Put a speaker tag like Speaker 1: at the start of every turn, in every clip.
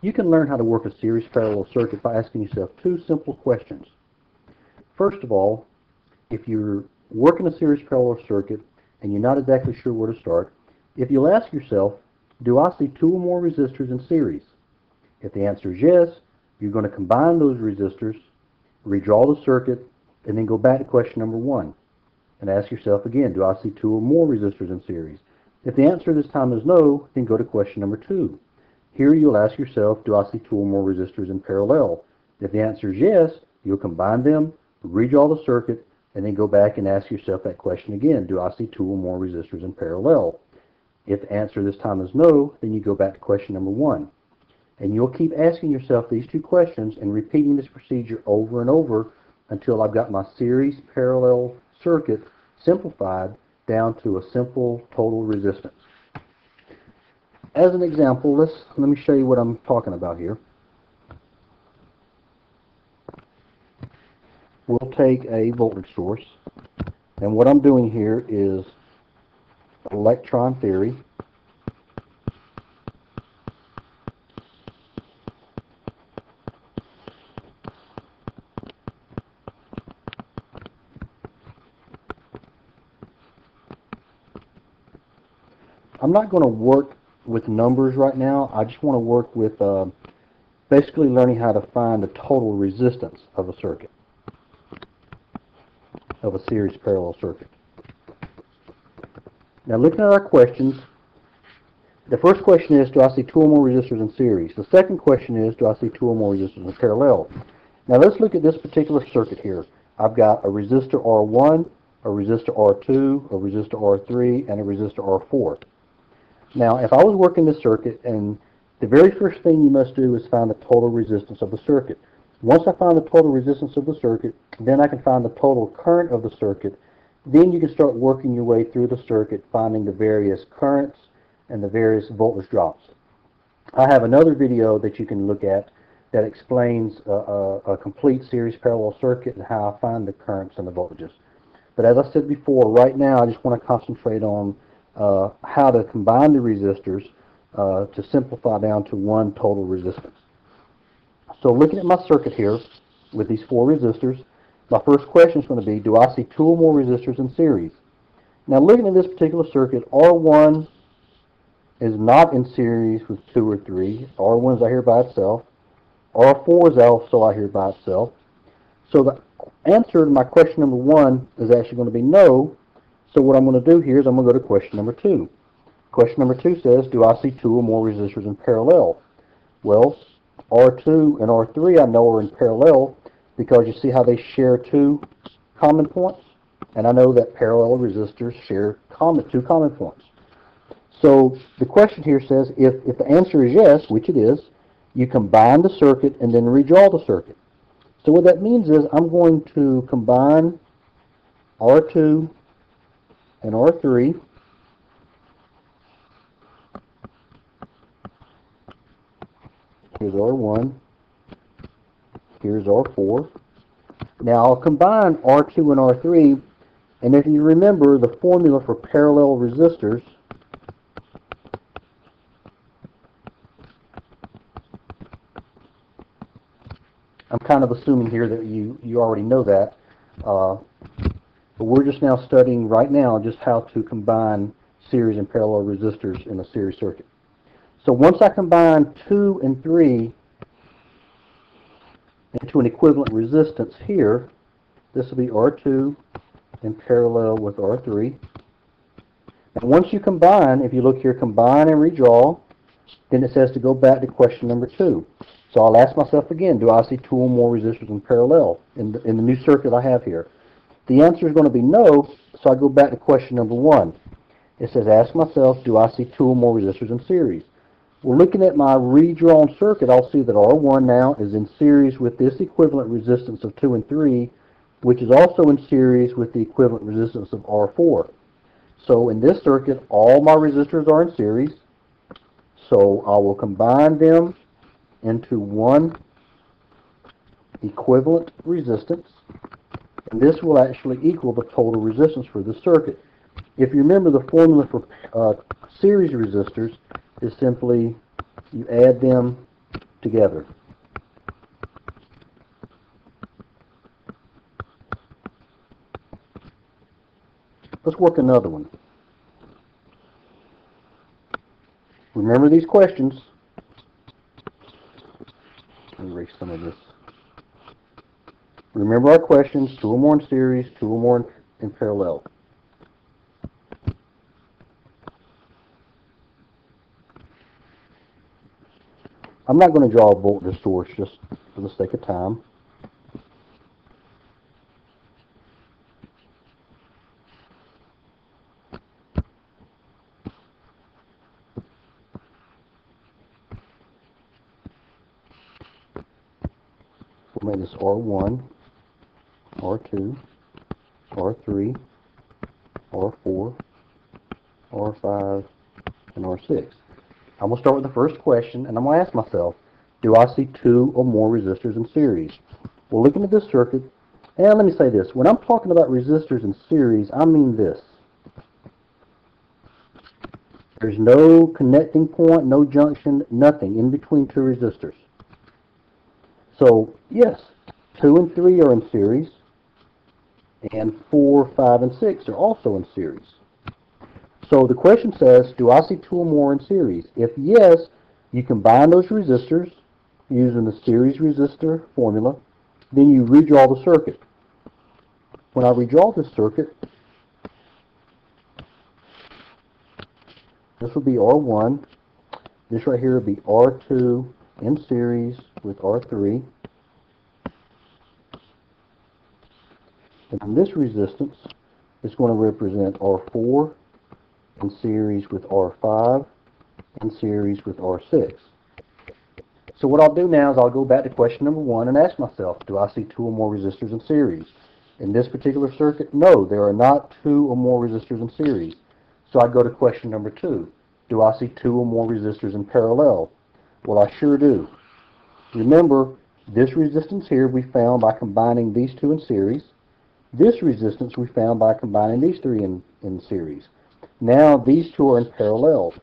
Speaker 1: You can learn how to work a series parallel circuit by asking yourself two simple questions. First of all, if you're working a series parallel circuit and you're not exactly sure where to start, if you'll ask yourself, do I see two or more resistors in series? If the answer is yes, you're going to combine those resistors, redraw the circuit, and then go back to question number one and ask yourself again, do I see two or more resistors in series? If the answer this time is no, then go to question number two. Here you'll ask yourself, do I see two or more resistors in parallel? If the answer is yes, you'll combine them, redraw the circuit, and then go back and ask yourself that question again, do I see two or more resistors in parallel? If the answer this time is no, then you go back to question number one. And you'll keep asking yourself these two questions and repeating this procedure over and over until I've got my series parallel circuit simplified down to a simple total resistance. As an example, let's let me show you what I'm talking about here. We'll take a voltage source, and what I'm doing here is electron theory. I'm not going to work with numbers right now. I just want to work with uh, basically learning how to find the total resistance of a circuit, of a series parallel circuit. Now looking at our questions, the first question is, do I see two or more resistors in series? The second question is, do I see two or more resistors in parallel? Now let's look at this particular circuit here. I've got a resistor R1, a resistor R2, a resistor R3, and a resistor R4. Now, if I was working the circuit, and the very first thing you must do is find the total resistance of the circuit. Once I find the total resistance of the circuit, then I can find the total current of the circuit. Then you can start working your way through the circuit, finding the various currents and the various voltage drops. I have another video that you can look at that explains a, a, a complete series parallel circuit and how I find the currents and the voltages. But as I said before, right now I just want to concentrate on uh, how to combine the resistors uh, to simplify down to one total resistance. So looking at my circuit here with these four resistors, my first question is going to be, do I see two or more resistors in series? Now looking at this particular circuit, R1 is not in series with 2 or 3. R1 is out here by itself. R4 is also out here by itself. So the answer to my question number 1 is actually going to be no, so what I'm going to do here is I'm going to go to question number two. Question number two says, do I see two or more resistors in parallel? Well, R2 and R3 I know are in parallel because you see how they share two common points? And I know that parallel resistors share common, two common points. So the question here says, if, if the answer is yes, which it is, you combine the circuit and then redraw the circuit. So what that means is I'm going to combine R2 and R3. Here's R1. Here's R4. Now I'll combine R2 and R3, and if you remember the formula for parallel resistors, I'm kind of assuming here that you, you already know that. Uh, but we're just now studying right now just how to combine series and parallel resistors in a series circuit. So once I combine 2 and 3 into an equivalent resistance here, this will be R2 in parallel with R3. And once you combine, if you look here, combine and redraw, then it says to go back to question number 2. So I'll ask myself again, do I see two or more resistors in parallel in the, in the new circuit I have here? The answer is going to be no, so I go back to question number one. It says, ask myself, do I see two or more resistors in series? Well, looking at my redrawn circuit, I'll see that R1 now is in series with this equivalent resistance of 2 and 3, which is also in series with the equivalent resistance of R4. So in this circuit, all my resistors are in series. So I will combine them into one equivalent resistance. And this will actually equal the total resistance for the circuit. If you remember the formula for uh, series resistors is simply you add them together. Let's work another one. Remember these questions. Erase some of this. Remember our questions, two or more in series, two or more in, in parallel. I'm not going to draw a voltage source just for the sake of time. We'll make this R1, R2, R3, R4, R5, and R6. I'm going to start with the first question, and I'm going to ask myself, do I see two or more resistors in series? Well, looking at this circuit, and let me say this, when I'm talking about resistors in series, I mean this. There's no connecting point, no junction, nothing in between two resistors. So, yes, 2 and 3 are in series, and 4, 5, and 6 are also in series. So the question says, do I see two or more in series? If yes, you combine those resistors using the series resistor formula, then you redraw the circuit. When I redraw this circuit, this will be R1, this right here will be R2 in series with R3. And this resistance is going to represent R4 in series with R5 in series with R6. So what I'll do now is I'll go back to question number one and ask myself, do I see two or more resistors in series? In this particular circuit, no, there are not two or more resistors in series. So I go to question number two. Do I see two or more resistors in parallel? Well, I sure do. Remember, this resistance here we found by combining these two in series. This resistance we found by combining these three in, in series. Now these two are in parallel.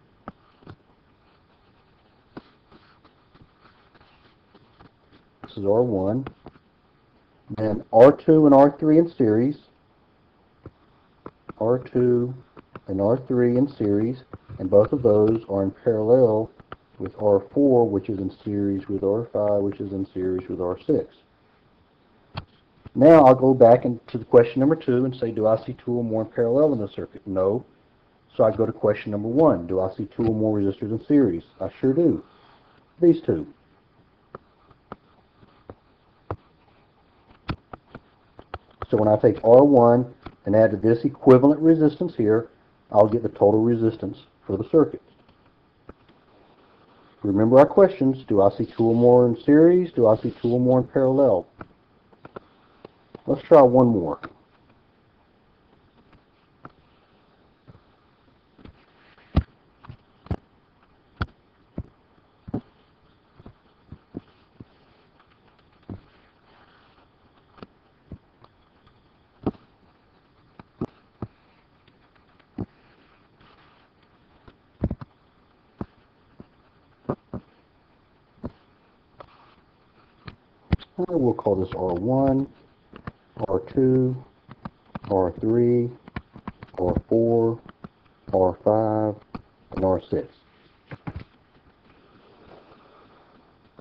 Speaker 1: This is R1. Then R2 and R3 in series. R2 and R3 in series. And both of those are in parallel with R4, which is in series with R5, which is in series with R6. Now I'll go back into the question number two and say, do I see two or more in parallel in the circuit? No. So I go to question number one. Do I see two or more resistors in series? I sure do. These two. So when I take R1 and add to this equivalent resistance here, I'll get the total resistance for the circuit. Remember our questions. Do I see two or more in series? Do I see two or more in parallel? Let's try one more. We'll call this R1. R2, R3, R4, R5, and R6.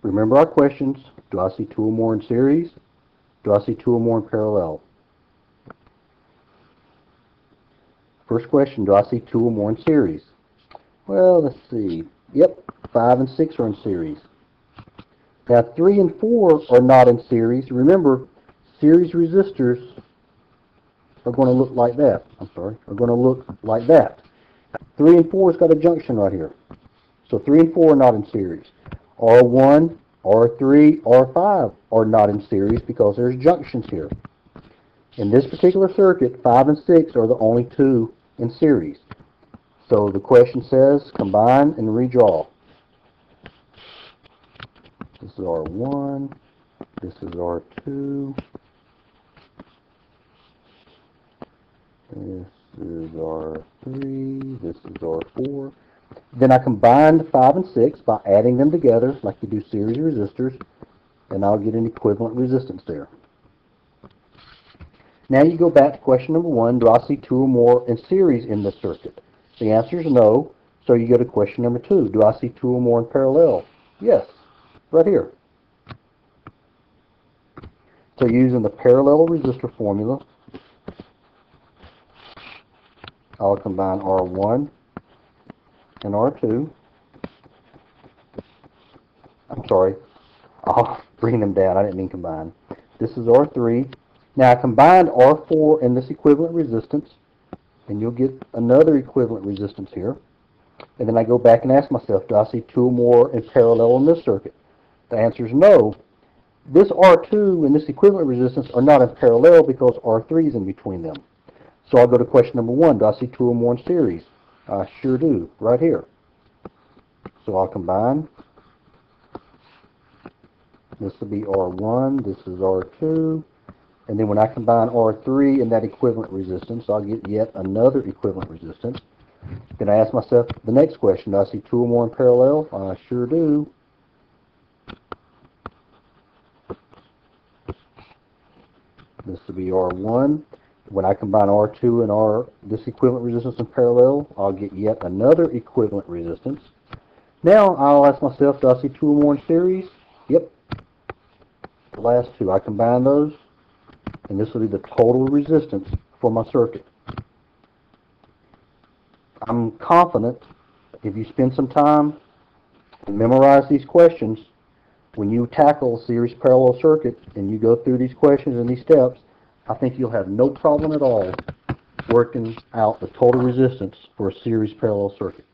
Speaker 1: Remember our questions. Do I see two or more in series? Do I see two or more in parallel? First question, do I see two or more in series? Well, let's see. Yep, 5 and 6 are in series. Now, 3 and 4 are not in series. Remember, series resistors are going to look like that. I'm sorry, are going to look like that. 3 and 4 has got a junction right here. So 3 and 4 are not in series. R1, R3, R5 are not in series because there's junctions here. In this particular circuit, 5 and 6 are the only two in series. So the question says combine and redraw. This is R1, this is R2, This is R3, this is R4. Then I combined 5 and 6 by adding them together like you do series resistors, and I'll get an equivalent resistance there. Now you go back to question number 1, do I see two or more in series in this circuit? The answer is no, so you go to question number 2, do I see two or more in parallel? Yes, right here. So using the parallel resistor formula, I'll combine R1 and R2. I'm sorry, I'll bring them down, I didn't mean combine. This is R3. Now I combined R4 and this equivalent resistance, and you'll get another equivalent resistance here. And then I go back and ask myself, do I see two or more in parallel in this circuit? The answer is no. This R2 and this equivalent resistance are not in parallel because R3 is in between them. So I'll go to question number one. Do I see two or more in series? I sure do, right here. So I'll combine. This will be R1, this is R2, and then when I combine R3 and that equivalent resistance, I'll get yet another equivalent resistance. Then I ask myself the next question, do I see two or more in parallel? I sure do. This will be R1. When I combine R2 and R, this equivalent resistance in parallel, I'll get yet another equivalent resistance. Now I'll ask myself, do I see two or more in series? Yep. The last two. I combine those, and this will be the total resistance for my circuit. I'm confident if you spend some time and memorize these questions, when you tackle series parallel circuit and you go through these questions and these steps, I think you'll have no problem at all working out the total resistance for a series parallel circuit.